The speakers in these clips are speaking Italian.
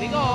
we go.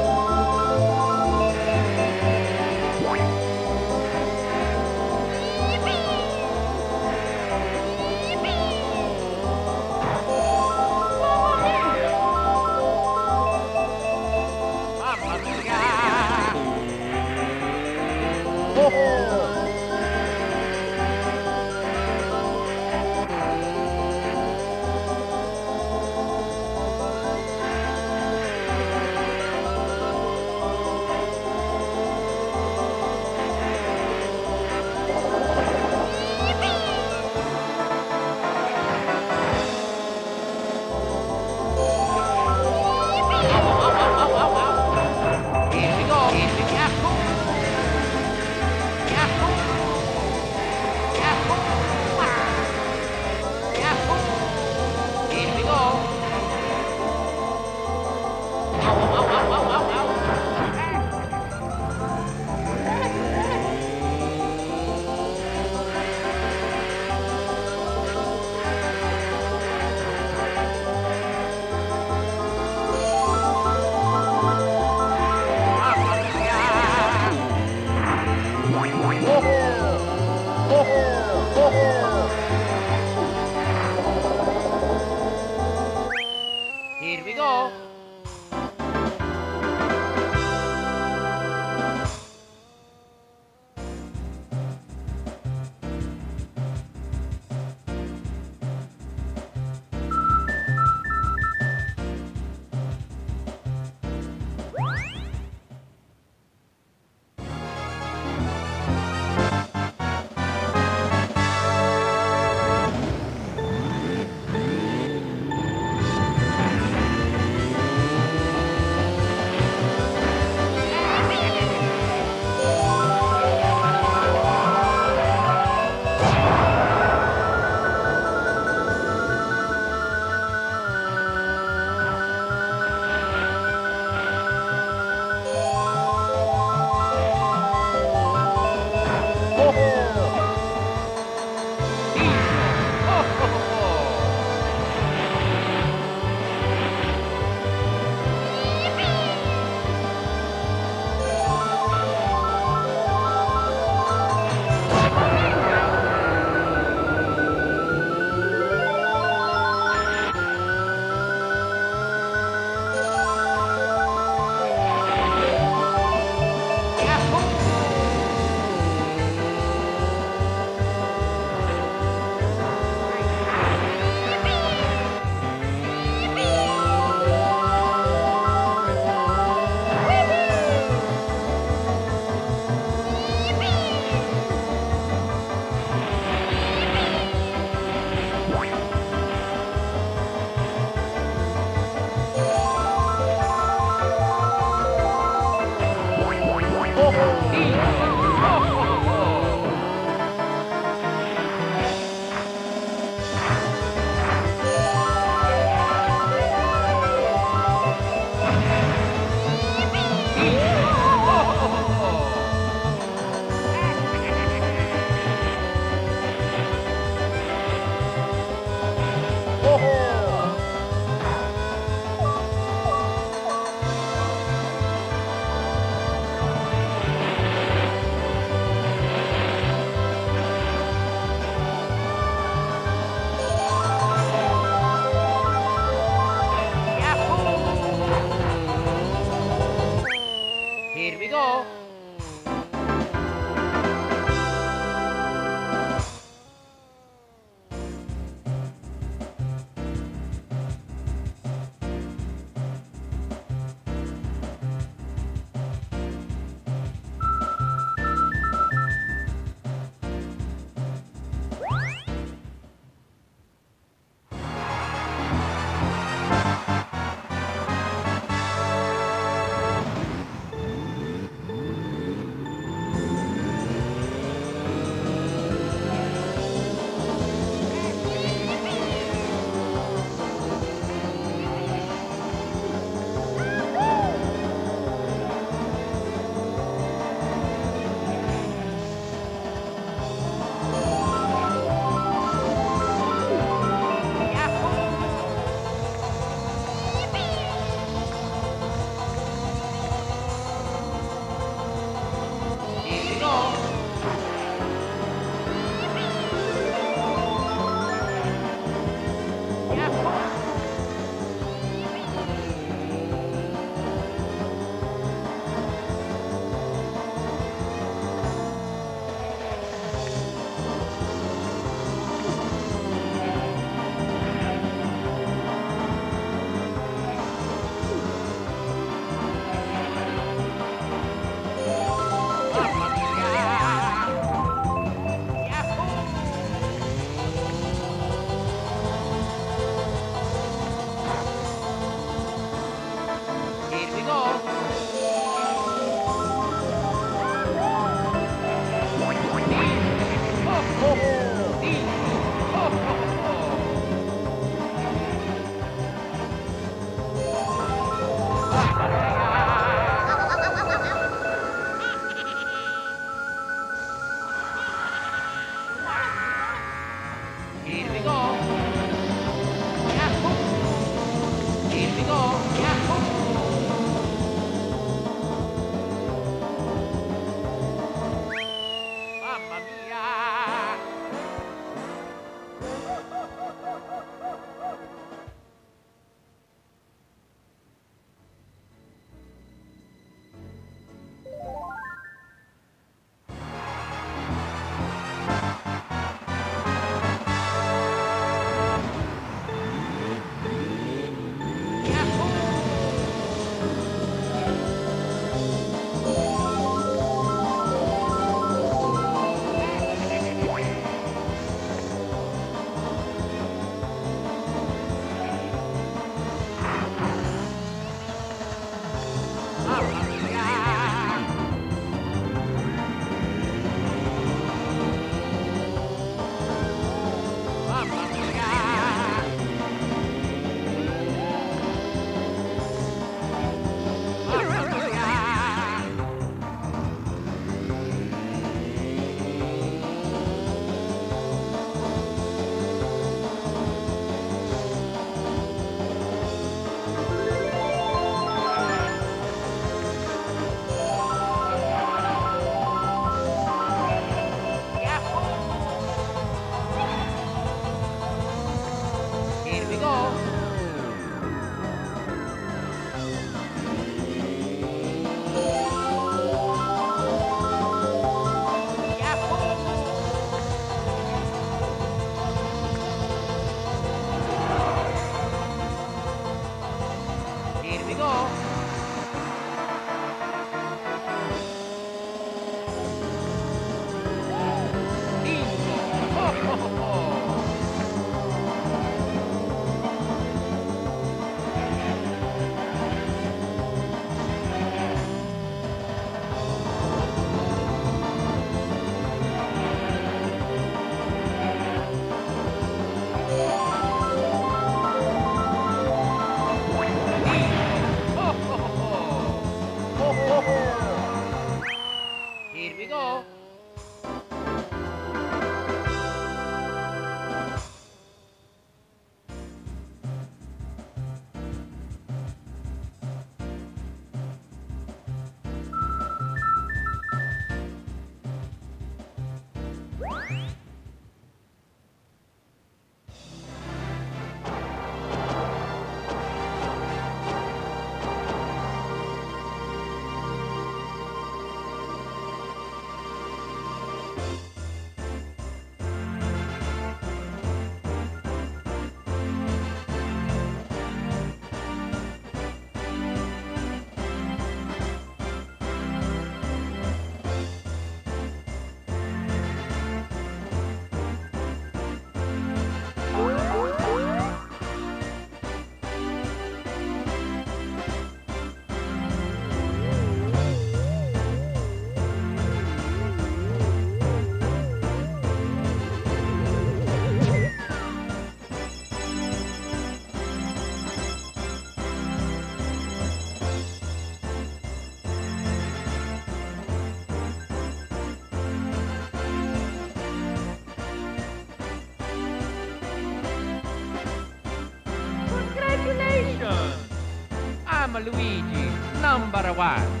Luigi, number one.